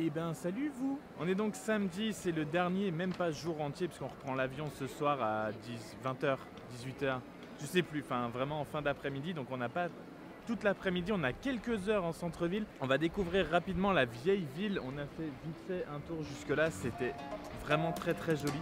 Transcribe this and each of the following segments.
Eh ben salut vous On est donc samedi, c'est le dernier, même pas jour entier, puisqu'on reprend l'avion ce soir à 10, 20h, 18h, je sais plus, enfin vraiment en fin d'après-midi, donc on n'a pas toute l'après-midi, on a quelques heures en centre-ville. On va découvrir rapidement la vieille ville, on a fait vite fait un tour jusque là, c'était vraiment très très joli.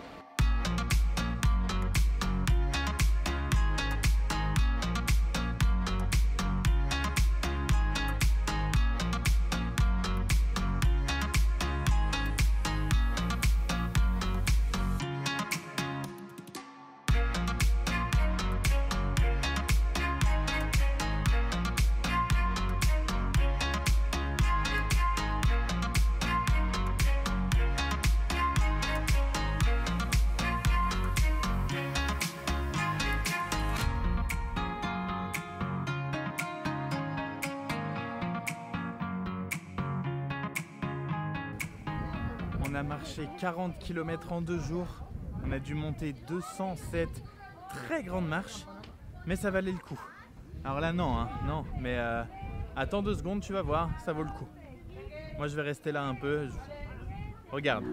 On a marché 40 km en deux jours. On a dû monter 207 très grandes marches, mais ça valait le coup. Alors là, non, hein, non, mais euh, attends deux secondes, tu vas voir, ça vaut le coup. Moi, je vais rester là un peu. Regarde.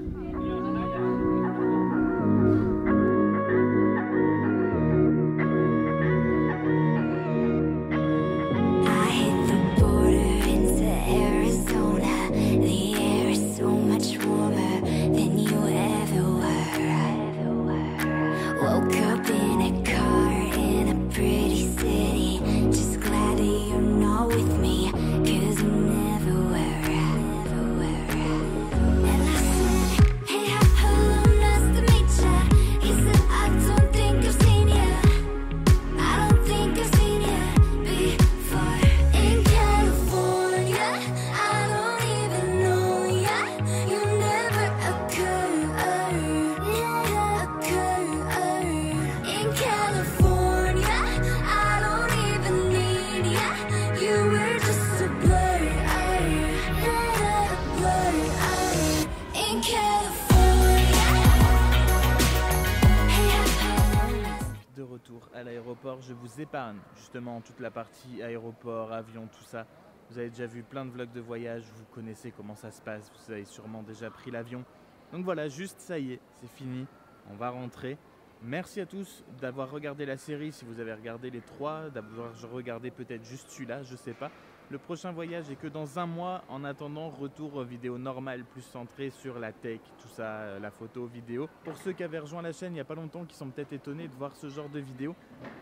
Je vous épargne justement toute la partie aéroport, avion, tout ça. Vous avez déjà vu plein de vlogs de voyage, vous connaissez comment ça se passe, vous avez sûrement déjà pris l'avion. Donc voilà, juste ça y est, c'est fini, on va rentrer. Merci à tous d'avoir regardé la série, si vous avez regardé les trois, d'avoir regardé peut-être juste celui-là, je sais pas. Le prochain voyage est que dans un mois. En attendant, retour aux vidéos normales, plus centrées sur la tech, tout ça, euh, la photo, vidéo. Pour ceux qui avaient rejoint la chaîne il n'y a pas longtemps, qui sont peut-être étonnés de voir ce genre de vidéos,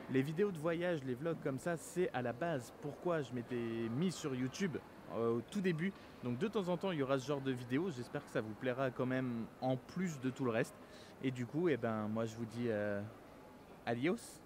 les vidéos de voyage, les vlogs comme ça, c'est à la base pourquoi je m'étais mis sur YouTube? Euh, au tout début. Donc de temps en temps, il y aura ce genre de vidéos. J'espère que ça vous plaira quand même en plus de tout le reste. Et du coup, eh ben, moi je vous dis euh, adios.